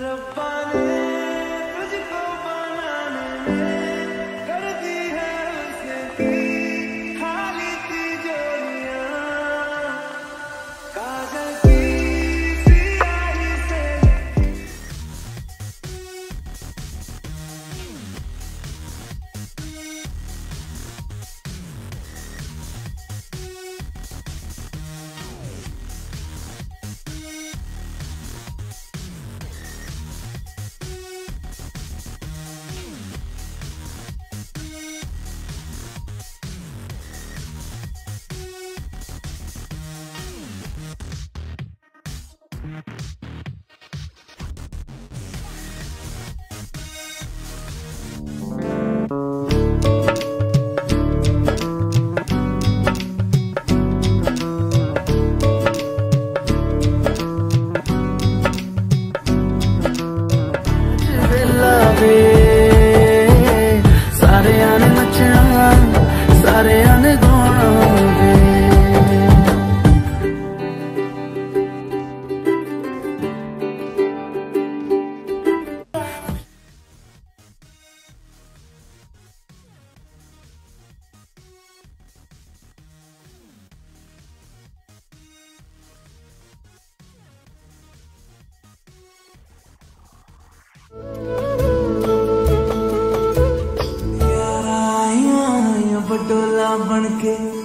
The Rabbah we அவனுக்கு